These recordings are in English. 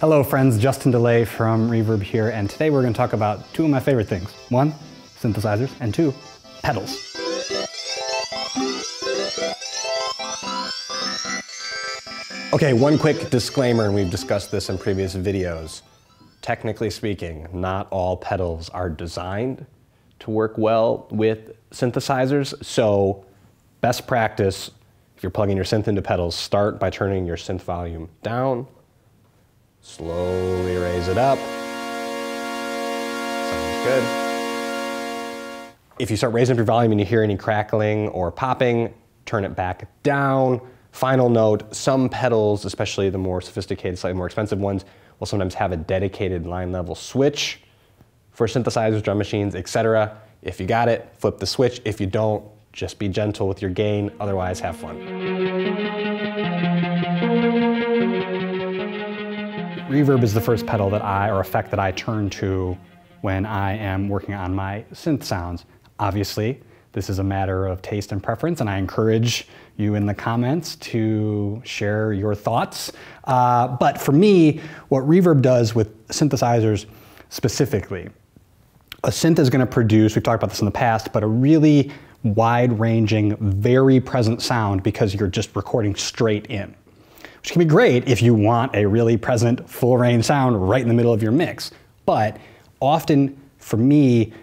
Hello friends, Justin DeLay from Reverb here, and today we're going to talk about two of my favorite things. One, synthesizers, and two, pedals. Okay, one quick disclaimer, and we've discussed this in previous videos. Technically speaking, not all pedals are designed to work well with synthesizers, so best practice, if you're plugging your synth into pedals, start by turning your synth volume down Slowly raise it up. Sounds good. If you start raising up your volume and you hear any crackling or popping, turn it back down. Final note, some pedals, especially the more sophisticated, slightly more expensive ones, will sometimes have a dedicated line level switch for synthesizers, drum machines, etc. If you got it, flip the switch. If you don't, just be gentle with your gain, otherwise have fun. Reverb is the first pedal that I, or effect that I turn to when I am working on my synth sounds. Obviously, this is a matter of taste and preference, and I encourage you in the comments to share your thoughts. Uh, but for me, what Reverb does with synthesizers specifically, a synth is going to produce, we've talked about this in the past, but a really wide ranging, very present sound because you're just recording straight in which can be great if you want a really present full range sound right in the middle of your mix. But often for me,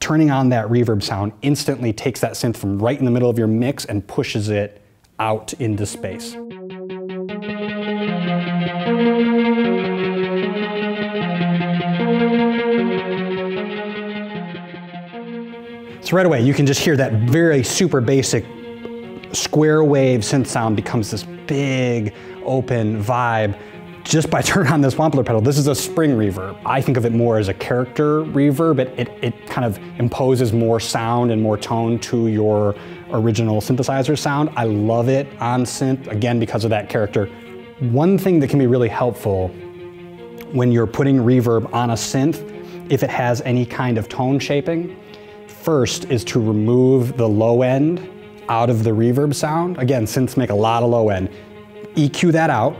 turning on that reverb sound instantly takes that synth from right in the middle of your mix and pushes it out into space. So right away, you can just hear that very super basic square wave synth sound becomes this big open vibe just by turning on this Wampler pedal. This is a spring reverb. I think of it more as a character reverb. It, it, it kind of imposes more sound and more tone to your original synthesizer sound. I love it on synth, again, because of that character. One thing that can be really helpful when you're putting reverb on a synth, if it has any kind of tone shaping, first is to remove the low end out of the reverb sound. Again, synths make a lot of low end. EQ that out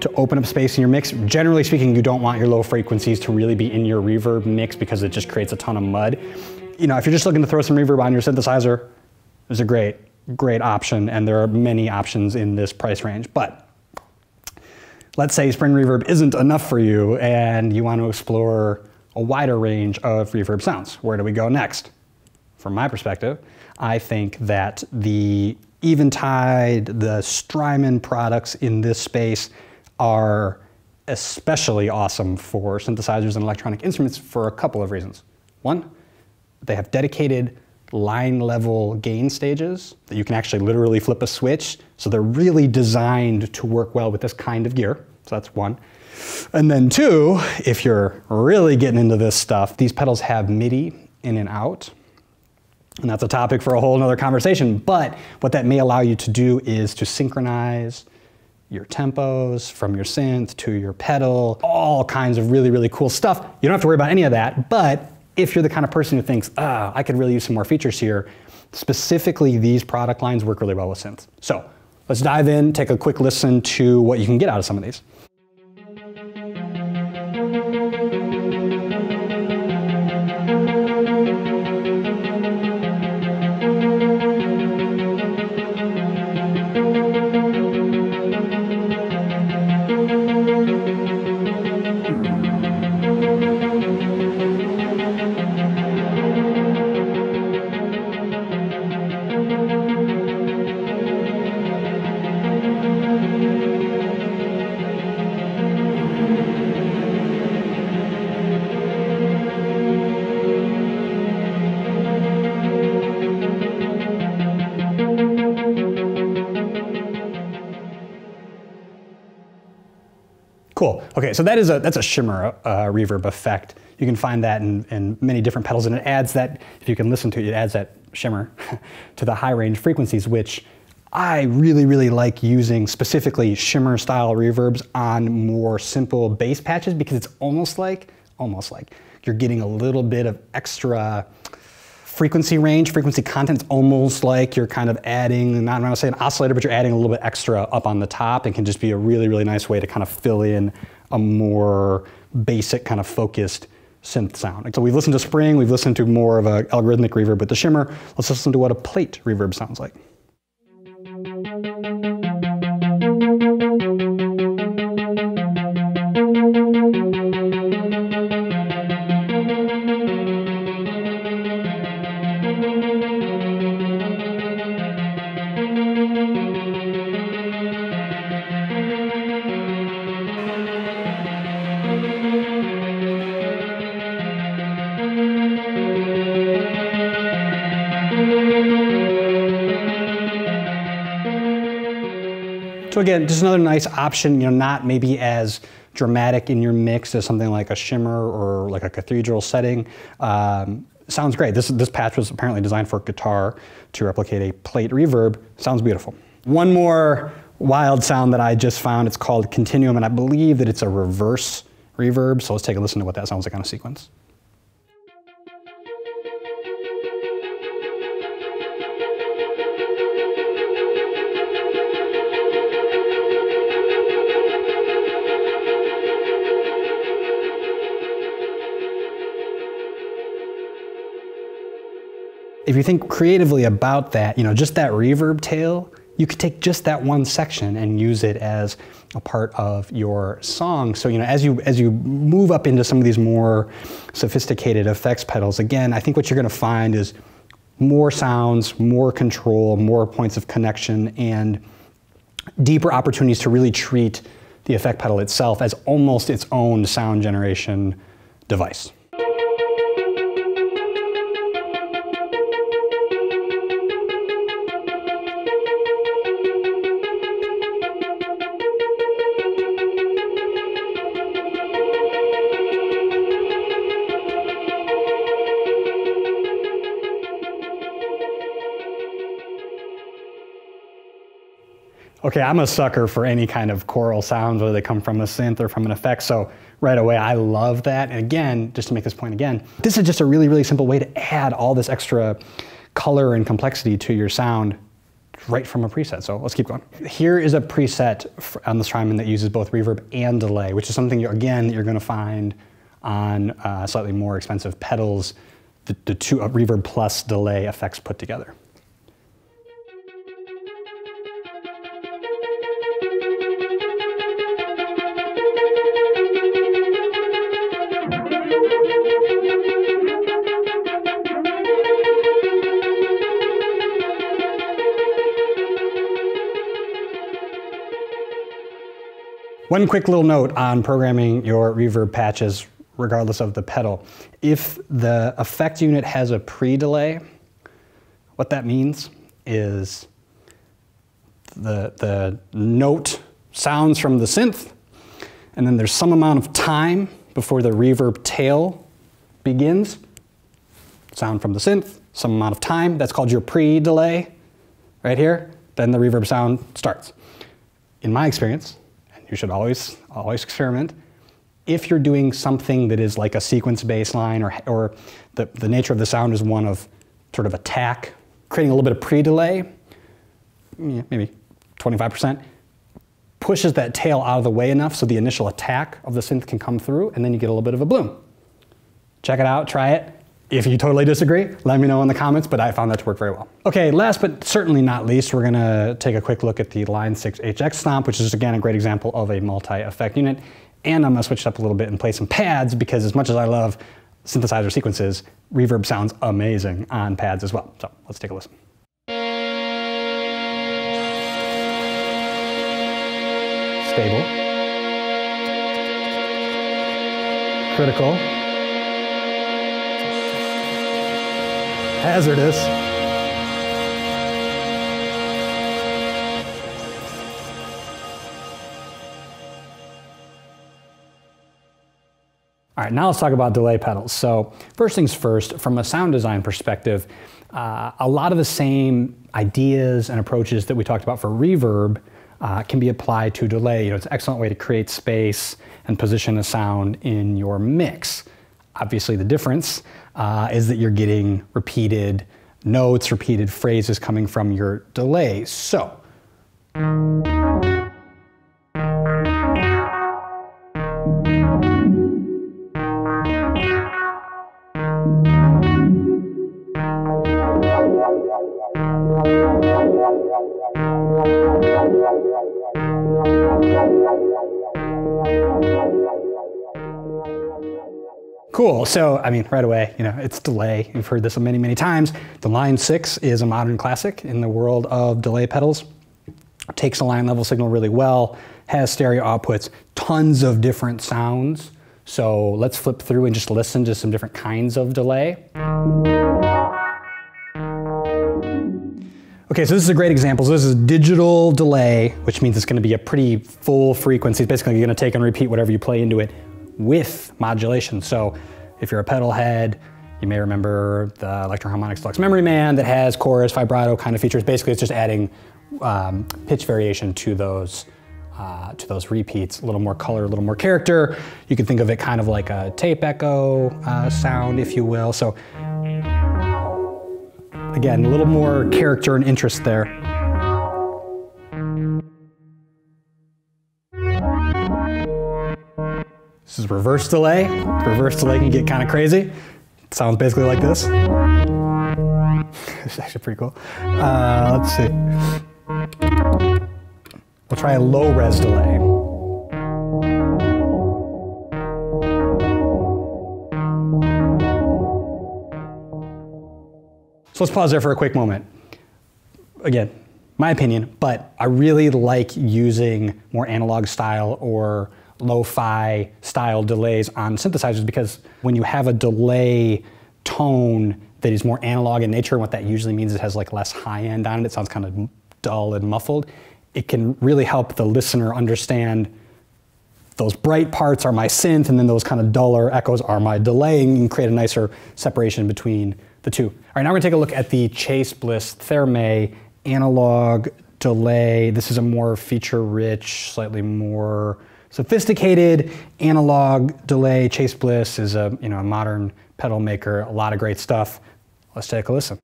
to open up space in your mix. Generally speaking, you don't want your low frequencies to really be in your reverb mix because it just creates a ton of mud. You know, if you're just looking to throw some reverb on your synthesizer, it's a great, great option, and there are many options in this price range. But let's say spring reverb isn't enough for you and you want to explore a wider range of reverb sounds. Where do we go next? From my perspective, I think that the Eventide, the Strymon products in this space are especially awesome for synthesizers and electronic instruments for a couple of reasons. One, they have dedicated line level gain stages that you can actually literally flip a switch. So they're really designed to work well with this kind of gear. So that's one. And then two, if you're really getting into this stuff, these pedals have MIDI in and out. And that's a topic for a whole nother conversation. But what that may allow you to do is to synchronize your tempos from your synth to your pedal, all kinds of really, really cool stuff. You don't have to worry about any of that. But if you're the kind of person who thinks, ah, I could really use some more features here, specifically these product lines work really well with synths. So let's dive in, take a quick listen to what you can get out of some of these. So that is a that's a shimmer uh, reverb effect. You can find that in, in many different pedals, and it adds that. If you can listen to it, it adds that shimmer to the high range frequencies, which I really really like using specifically shimmer style reverbs on more simple bass patches because it's almost like almost like you're getting a little bit of extra frequency range, frequency content, It's almost like you're kind of adding, not, I'm not say an oscillator, but you're adding a little bit extra up on the top and can just be a really, really nice way to kind of fill in a more basic kind of focused synth sound. So we've listened to spring, we've listened to more of an algorithmic reverb with the shimmer. Let's listen to what a plate reverb sounds like. Again, just another nice option, you know, not maybe as dramatic in your mix as something like a shimmer or like a cathedral setting. Um, sounds great. This, this patch was apparently designed for guitar to replicate a plate reverb. Sounds beautiful. One more wild sound that I just found, it's called Continuum, and I believe that it's a reverse reverb. So let's take a listen to what that sounds like on a sequence. If you think creatively about that, you know, just that reverb tail, you could take just that one section and use it as a part of your song. So, you know, as you as you move up into some of these more sophisticated effects pedals, again, I think what you're going to find is more sounds, more control, more points of connection and deeper opportunities to really treat the effect pedal itself as almost its own sound generation device. Okay, I'm a sucker for any kind of choral sounds, whether they come from a synth or from an effect. So right away, I love that. And again, just to make this point again, this is just a really, really simple way to add all this extra color and complexity to your sound right from a preset. So let's keep going. Here is a preset on the Strymon that uses both reverb and delay, which is something, you, again, that you're gonna find on uh, slightly more expensive pedals, the, the two uh, reverb plus delay effects put together. One quick little note on programming your reverb patches regardless of the pedal. If the effect unit has a pre-delay, what that means is the, the note sounds from the synth, and then there's some amount of time before the reverb tail begins. Sound from the synth, some amount of time, that's called your pre-delay, right here. Then the reverb sound starts. In my experience, you should always, always experiment. If you're doing something that is like a sequence baseline or, or the, the nature of the sound is one of sort of attack, creating a little bit of pre-delay, maybe 25%, pushes that tail out of the way enough so the initial attack of the synth can come through and then you get a little bit of a bloom. Check it out, try it. If you totally disagree, let me know in the comments, but I found that to work very well. Okay, last but certainly not least, we're gonna take a quick look at the Line 6 HX Stomp, which is again a great example of a multi-effect unit. And I'm gonna switch it up a little bit and play some pads because as much as I love synthesizer sequences, reverb sounds amazing on pads as well. So let's take a listen. Stable. Critical. Hazardous. All right, now let's talk about delay pedals. So first things first, from a sound design perspective, uh, a lot of the same ideas and approaches that we talked about for reverb uh, can be applied to delay. You know, it's an excellent way to create space and position a sound in your mix. Obviously the difference uh, is that you're getting repeated notes, repeated phrases coming from your delay. So, Cool. So, I mean, right away, you know, it's delay. You've heard this many, many times. The Line 6 is a modern classic in the world of delay pedals. Takes a line level signal really well, has stereo outputs, tons of different sounds. So let's flip through and just listen to some different kinds of delay. Okay, so this is a great example. So this is digital delay, which means it's gonna be a pretty full frequency. It's basically gonna take and repeat whatever you play into it with modulation. So if you're a pedal head, you may remember the Electro-Harmonix Deluxe Memory Man that has chorus, vibrato kind of features. Basically, it's just adding um, pitch variation to those uh, to those repeats, a little more color, a little more character. You can think of it kind of like a tape echo uh, sound, if you will. So again, a little more character and interest there. This is reverse delay. Reverse delay can get kind of crazy. It sounds basically like this. it's actually pretty cool. Uh, let's see. We'll try a low res delay. So let's pause there for a quick moment. Again, my opinion, but I really like using more analog style or lo-fi style delays on synthesizers because when you have a delay tone that is more analog in nature, and what that usually means is it has like less high end on it, it sounds kind of dull and muffled, it can really help the listener understand those bright parts are my synth and then those kind of duller echoes are my delay and create a nicer separation between the two. All right, now we're gonna take a look at the Chase Bliss Thermae analog delay. This is a more feature rich, slightly more sophisticated analog delay. Chase Bliss is a, you know, a modern pedal maker, a lot of great stuff. Let's take a listen.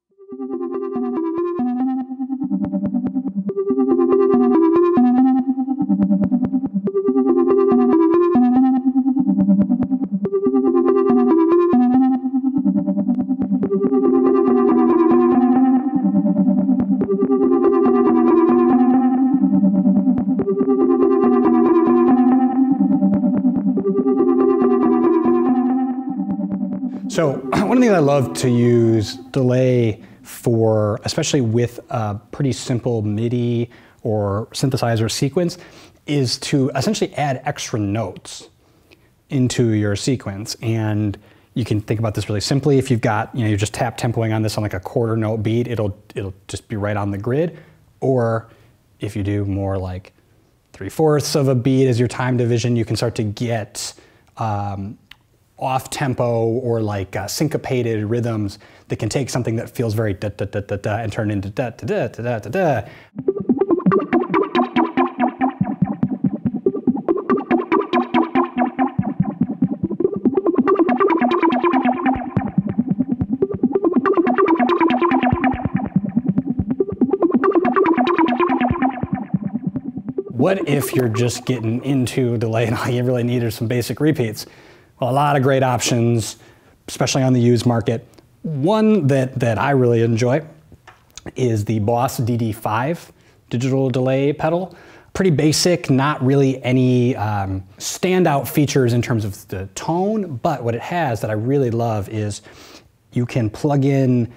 One the I love to use delay for, especially with a pretty simple MIDI or synthesizer sequence, is to essentially add extra notes into your sequence. And you can think about this really simply. If you've got, you know, you're just tap tempoing on this on like a quarter note beat, it'll it'll just be right on the grid. Or if you do more like three fourths of a beat as your time division, you can start to get um, off tempo or like uh, syncopated rhythms that can take something that feels very da da da da da and turn into da da da da da da. What if you're just getting into delay and all you really need are some basic repeats? A lot of great options, especially on the used market. One that, that I really enjoy is the Boss DD5 digital delay pedal. Pretty basic, not really any um, standout features in terms of the tone, but what it has that I really love is you can plug in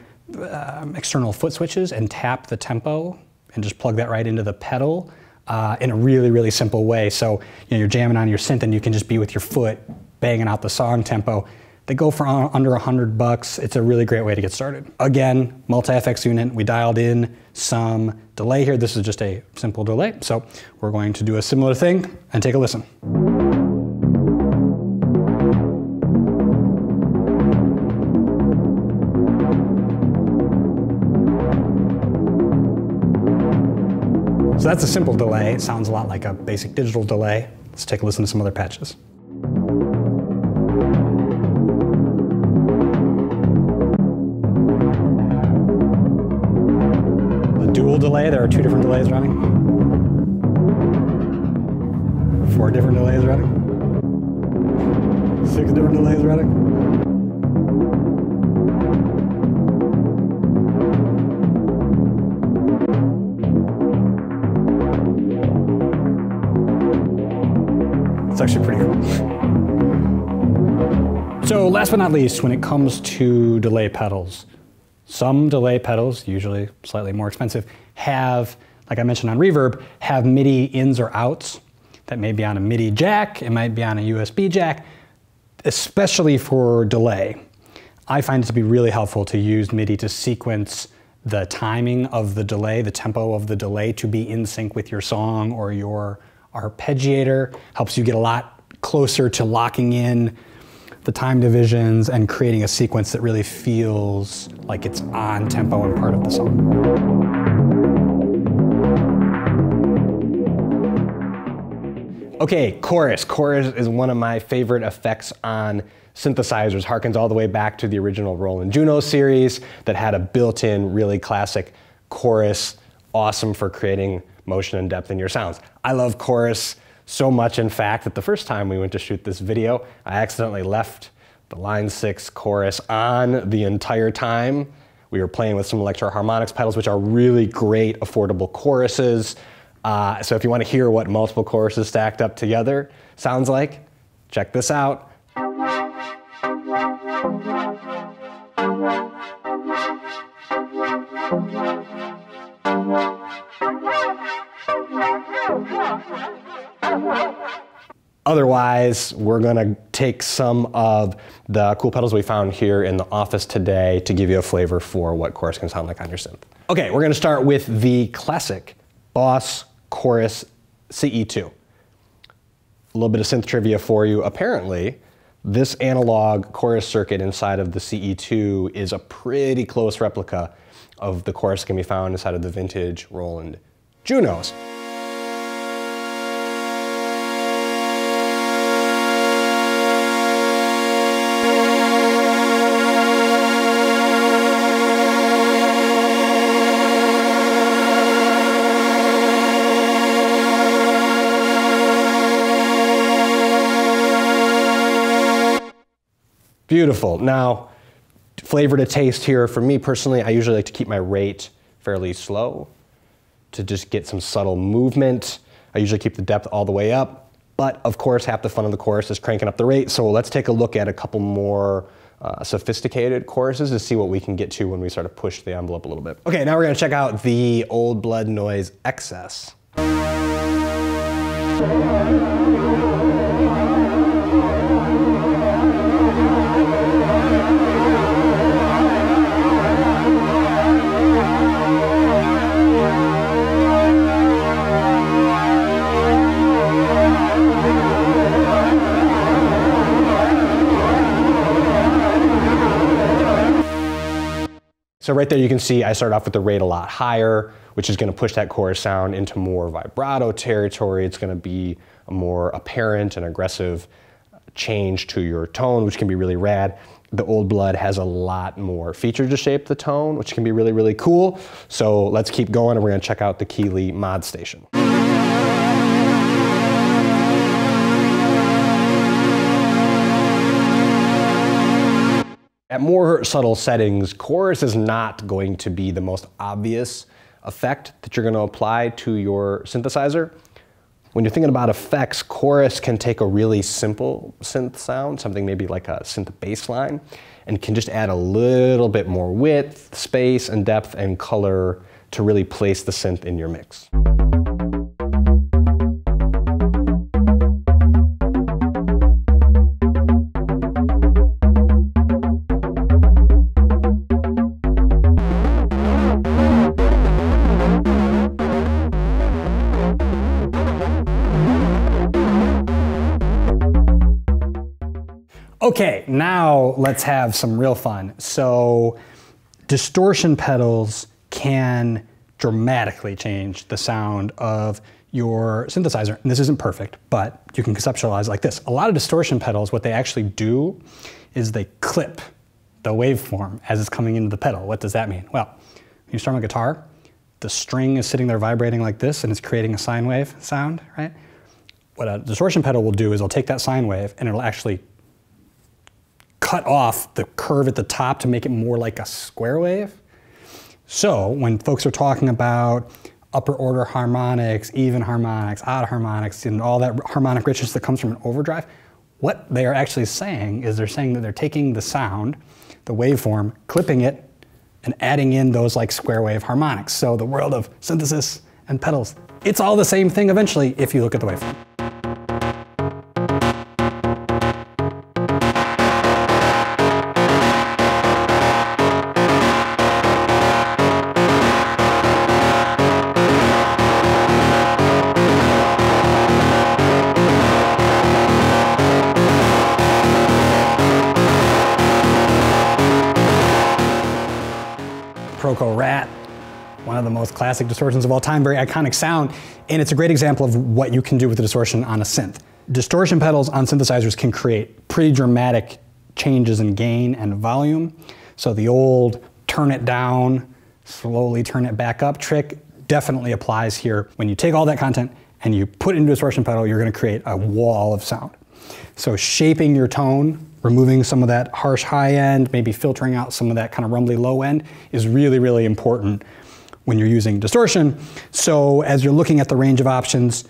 um, external foot switches and tap the tempo and just plug that right into the pedal uh, in a really, really simple way. So you know, you're jamming on your synth and you can just be with your foot banging out the song tempo. They go for under 100 bucks. It's a really great way to get started. Again, multi-FX unit, we dialed in some delay here. This is just a simple delay. So we're going to do a similar thing and take a listen. So that's a simple delay. It sounds a lot like a basic digital delay. Let's take a listen to some other patches. There are two different delays running. Four different delays running. six different delays running. It's actually pretty cool. So last but not least, when it comes to delay pedals, some delay pedals, usually slightly more expensive, have, like I mentioned on Reverb, have MIDI ins or outs that may be on a MIDI jack, it might be on a USB jack, especially for delay. I find it to be really helpful to use MIDI to sequence the timing of the delay, the tempo of the delay to be in sync with your song or your arpeggiator. Helps you get a lot closer to locking in the time divisions and creating a sequence that really feels like it's on tempo and part of the song. Okay, chorus. Chorus is one of my favorite effects on synthesizers. Harkens all the way back to the original Roland Juno series that had a built-in, really classic chorus. Awesome for creating motion and depth in your sounds. I love chorus so much, in fact, that the first time we went to shoot this video, I accidentally left the line six chorus on the entire time. We were playing with some Electro-Harmonix pedals, which are really great, affordable choruses. Uh, so if you want to hear what multiple choruses stacked up together sounds like, check this out. Otherwise, we're gonna take some of the cool pedals we found here in the office today to give you a flavor for what chorus can sound like on your synth. Okay, we're gonna start with the classic Boss Chorus CE2. A little bit of synth trivia for you. Apparently, this analog chorus circuit inside of the CE2 is a pretty close replica of the chorus that can be found inside of the vintage Roland Junos. Beautiful. Now, flavor to taste here, for me personally, I usually like to keep my rate fairly slow to just get some subtle movement. I usually keep the depth all the way up. But of course, half the fun of the chorus is cranking up the rate. So let's take a look at a couple more uh, sophisticated choruses to see what we can get to when we start to push the envelope a little bit. Okay, now we're gonna check out the Old Blood Noise Excess. So right there you can see I start off with the rate a lot higher, which is gonna push that chorus sound into more vibrato territory. It's gonna be a more apparent and aggressive change to your tone, which can be really rad. The Old Blood has a lot more features to shape the tone, which can be really, really cool. So let's keep going and we're gonna check out the Keeley mod station. At more subtle settings, chorus is not going to be the most obvious effect that you're going to apply to your synthesizer. When you're thinking about effects, chorus can take a really simple synth sound, something maybe like a synth bass line, and can just add a little bit more width, space, and depth and color to really place the synth in your mix. Okay, now let's have some real fun. So distortion pedals can dramatically change the sound of your synthesizer. And this isn't perfect, but you can conceptualize like this. A lot of distortion pedals, what they actually do is they clip the waveform as it's coming into the pedal. What does that mean? Well, when you strum a guitar, the string is sitting there vibrating like this and it's creating a sine wave sound, right? What a distortion pedal will do is it'll take that sine wave and it'll actually cut off the curve at the top to make it more like a square wave. So when folks are talking about upper order harmonics, even harmonics, odd harmonics, and all that harmonic richness that comes from an overdrive, what they are actually saying is they're saying that they're taking the sound, the waveform, clipping it, and adding in those like square wave harmonics. So the world of synthesis and pedals, it's all the same thing eventually if you look at the waveform. Classic distortions of all time, very iconic sound, and it's a great example of what you can do with a distortion on a synth. Distortion pedals on synthesizers can create pretty dramatic changes in gain and volume. So the old turn it down, slowly turn it back up trick definitely applies here. When you take all that content and you put it into a distortion pedal, you're gonna create a wall of sound. So shaping your tone removing some of that harsh high end, maybe filtering out some of that kind of rumbly low end is really, really important when you're using distortion. So as you're looking at the range of options,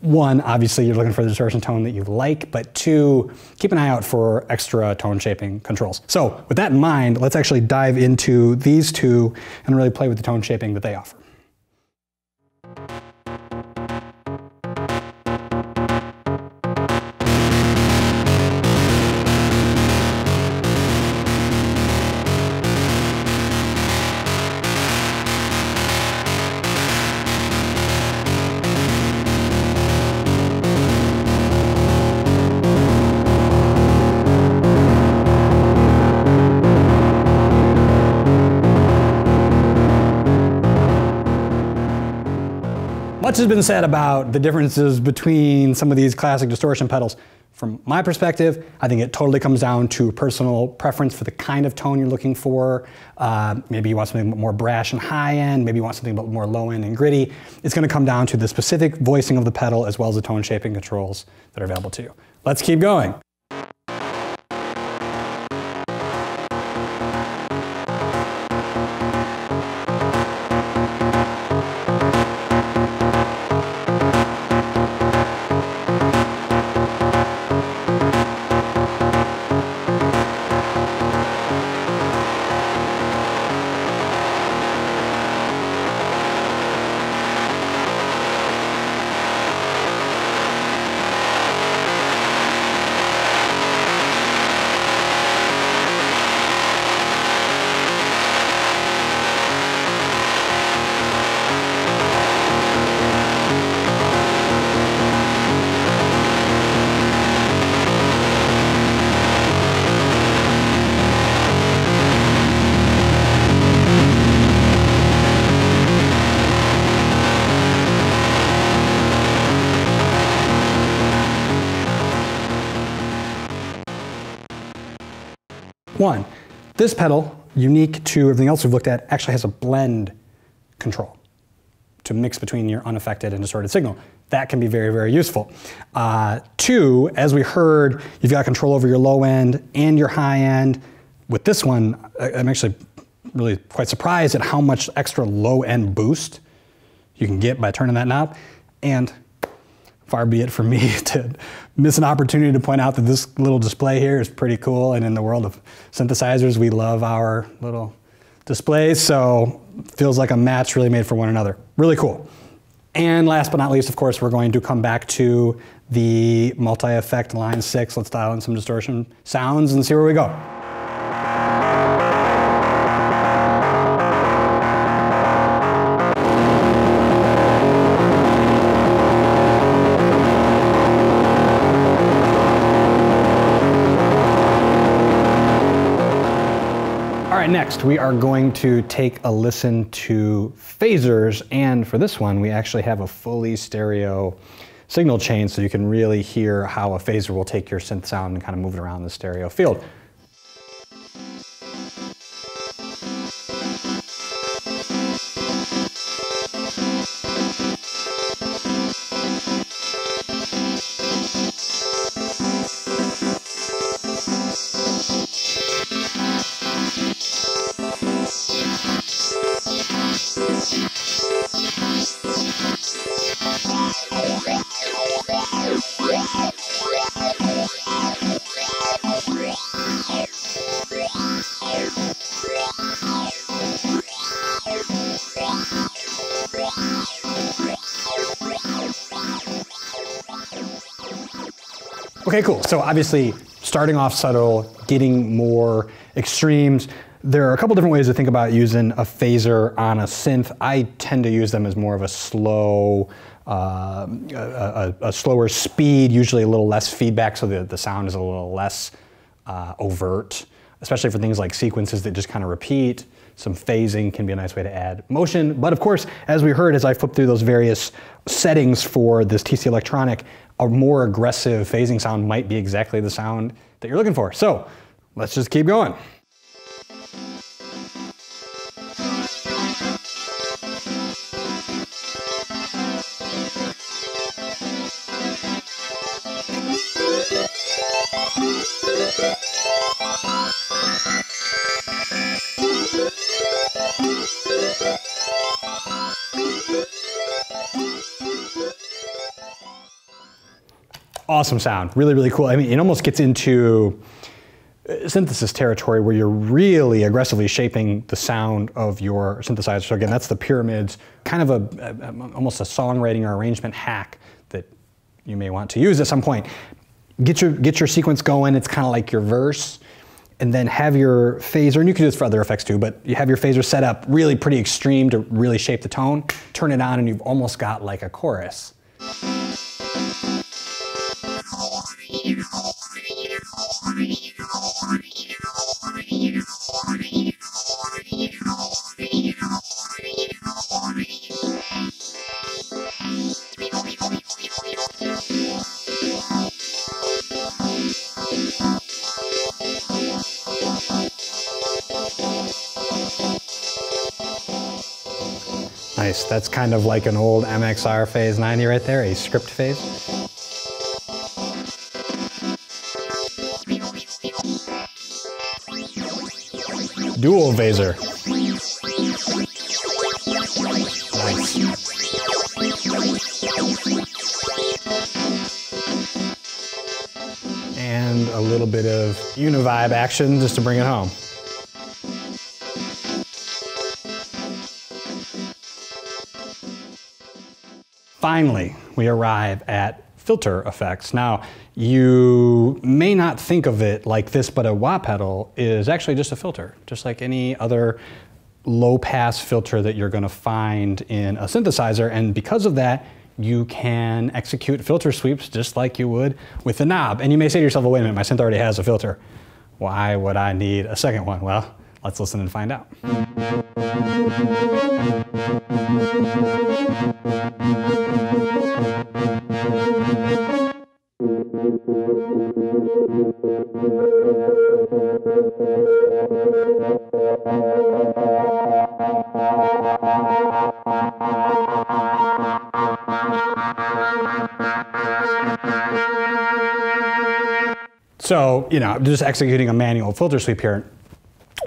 one, obviously you're looking for the distortion tone that you like, but two, keep an eye out for extra tone shaping controls. So with that in mind, let's actually dive into these two and really play with the tone shaping that they offer. Has been said about the differences between some of these classic distortion pedals. From my perspective, I think it totally comes down to personal preference for the kind of tone you're looking for. Uh, maybe you want something more brash and high end, maybe you want something more low end and gritty. It's gonna come down to the specific voicing of the pedal as well as the tone shaping controls that are available to you. Let's keep going. One, this pedal, unique to everything else we've looked at, actually has a blend control to mix between your unaffected and distorted signal. That can be very, very useful. Uh, two, as we heard, you've got control over your low end and your high end. With this one, I'm actually really quite surprised at how much extra low end boost you can get by turning that knob. And far be it from me to miss an opportunity to point out that this little display here is pretty cool. And in the world of synthesizers, we love our little displays. So feels like a match really made for one another. Really cool. And last but not least, of course, we're going to come back to the multi-effect line six. Let's dial in some distortion sounds and see where we go. Next we are going to take a listen to phasers, and for this one we actually have a fully stereo signal chain so you can really hear how a phaser will take your synth sound and kind of move it around the stereo field. So obviously, starting off subtle, getting more extremes. There are a couple different ways to think about using a phaser on a synth. I tend to use them as more of a slow, uh, a, a, slower speed, usually a little less feedback, so the, the sound is a little less uh, overt, especially for things like sequences that just kind of repeat. Some phasing can be a nice way to add motion. But of course, as we heard, as I flipped through those various settings for this TC Electronic, a more aggressive phasing sound might be exactly the sound that you're looking for. So let's just keep going. Awesome sound. Really, really cool. I mean, it almost gets into uh, synthesis territory where you're really aggressively shaping the sound of your synthesizer. So again, that's the pyramids, kind of a, a, almost a songwriting or arrangement hack that you may want to use at some point. Get your get your sequence going. It's kind of like your verse, and then have your phaser. And you can do this for other effects too, but you have your phaser set up really pretty extreme to really shape the tone. Turn it on, and you've almost got like a chorus. Nice, that's kind of like an old MXR phase 90 right there, a script phase. Dual Phaser. And a little bit of univibe action just to bring it home. Finally, we arrive at filter effects. Now, you may not think of it like this, but a wah pedal is actually just a filter, just like any other low pass filter that you're gonna find in a synthesizer. And because of that, you can execute filter sweeps just like you would with the knob. And you may say to yourself, well, wait a minute, my synth already has a filter. Why would I need a second one? Well, let's listen and find out. So, you know, just executing a manual filter sweep here.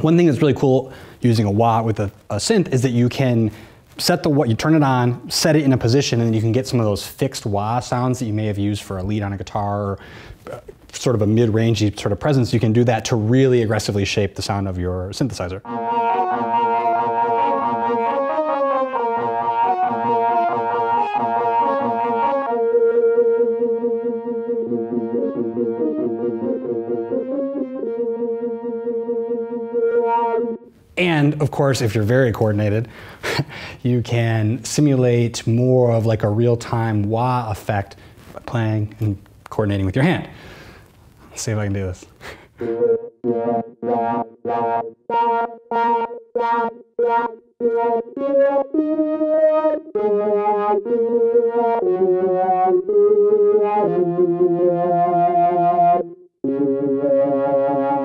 One thing that's really cool using a wah with a, a synth is that you can set the what you turn it on, set it in a position, and then you can get some of those fixed wah sounds that you may have used for a lead on a guitar or uh, sort of a mid-rangey sort of presence. You can do that to really aggressively shape the sound of your synthesizer. Of course, if you're very coordinated, you can simulate more of like a real-time wah effect by playing and coordinating with your hand. Let's see if I can do this.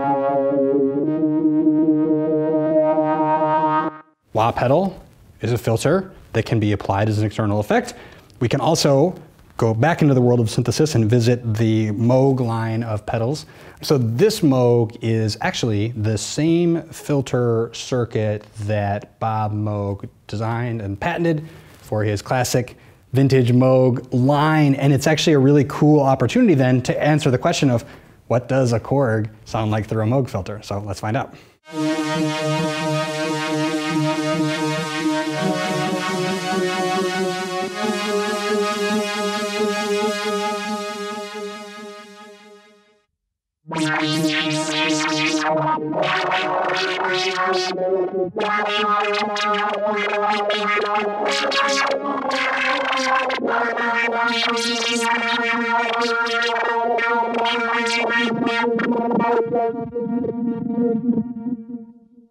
Wah pedal is a filter that can be applied as an external effect. We can also go back into the world of synthesis and visit the Moog line of pedals. So this Moog is actually the same filter circuit that Bob Moog designed and patented for his classic vintage Moog line. And it's actually a really cool opportunity then to answer the question of what does a Korg sound like through a Moog filter? So let's find out.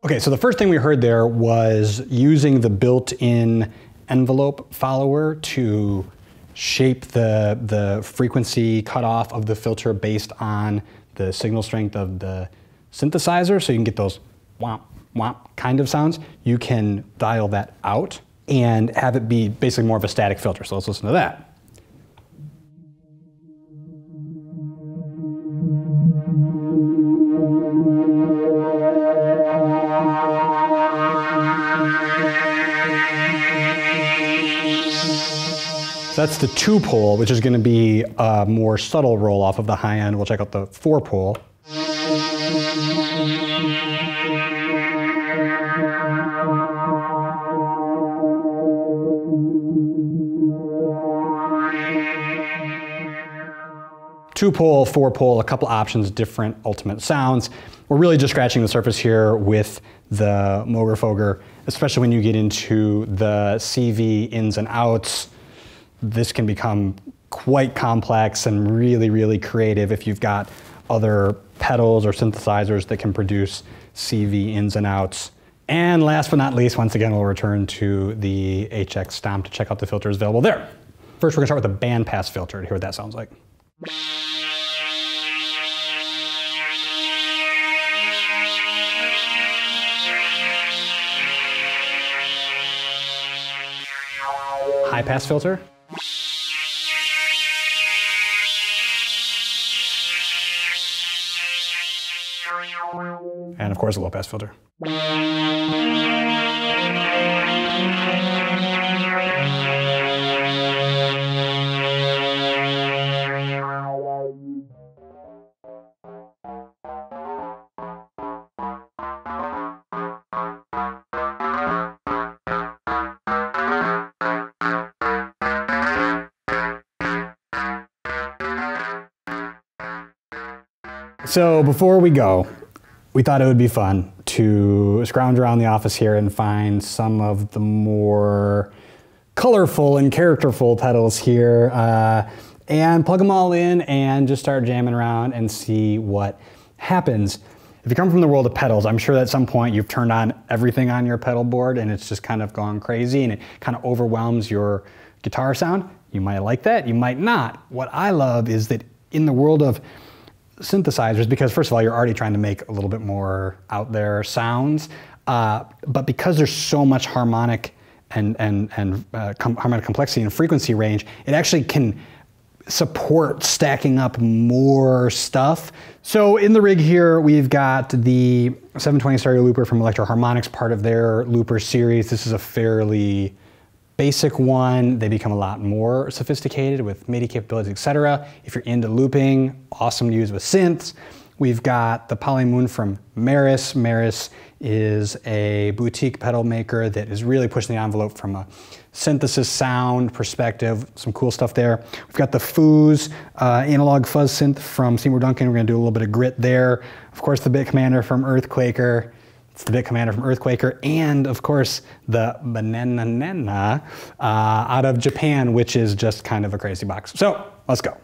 Okay, so the first thing we heard there was using the built-in envelope follower to shape the, the frequency cutoff of the filter based on the signal strength of the synthesizer, so you can get those womp, womp kind of sounds. You can dial that out and have it be basically more of a static filter. So let's listen to that. That's the two pole, which is going to be a more subtle roll off of the high end. We'll check out the four pole. two pole, four pole, a couple options, different ultimate sounds. We're really just scratching the surface here with the Moogerfooger, especially when you get into the CV ins and outs. This can become quite complex and really, really creative if you've got other pedals or synthesizers that can produce CV ins and outs. And last but not least, once again, we'll return to the HX Stomp to check out the filters available there. First, we're gonna start with the bandpass filter to hear what that sounds like. High pass filter. And of course a low pass filter. So before we go, we thought it would be fun to scrounge around the office here and find some of the more colorful and characterful pedals here uh, and plug them all in and just start jamming around and see what happens. If you come from the world of pedals, I'm sure at some point you've turned on everything on your pedal board and it's just kind of gone crazy and it kind of overwhelms your guitar sound. You might like that, you might not. What I love is that in the world of synthesizers because first of all, you're already trying to make a little bit more out there sounds, uh, but because there's so much harmonic and and and uh, com harmonic complexity and frequency range, it actually can support stacking up more stuff. So in the rig here, we've got the 720 stereo looper from Electro Harmonix, part of their looper series. This is a fairly basic one, they become a lot more sophisticated with MIDI capabilities, etc. If you're into looping, awesome to use with synths. We've got the Polymoon from Meris. Meris is a boutique pedal maker that is really pushing the envelope from a synthesis sound perspective, some cool stuff there. We've got the Fooz uh, analog fuzz synth from Seymour Duncan. We're gonna do a little bit of grit there. Of course, the Bit Commander from Earthquaker. It's the bit commander from Earthquaker, and of course the Bananana uh, out of Japan, which is just kind of a crazy box. So let's go.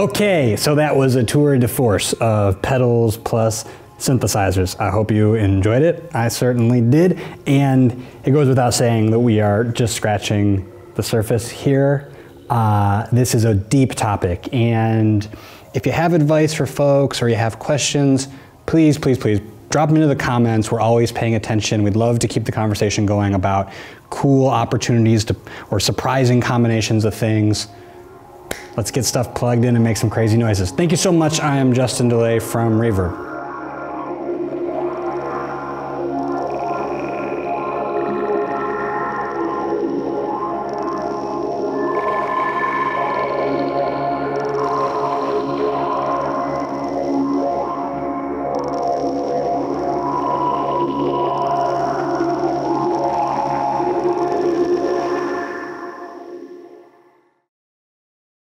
Okay, so that was a tour de force of pedals plus synthesizers. I hope you enjoyed it. I certainly did. And it goes without saying that we are just scratching the surface here. Uh, this is a deep topic. And if you have advice for folks or you have questions, please, please, please drop them into the comments. We're always paying attention. We'd love to keep the conversation going about cool opportunities to, or surprising combinations of things. Let's get stuff plugged in and make some crazy noises. Thank you so much. I am Justin DeLay from Reverb.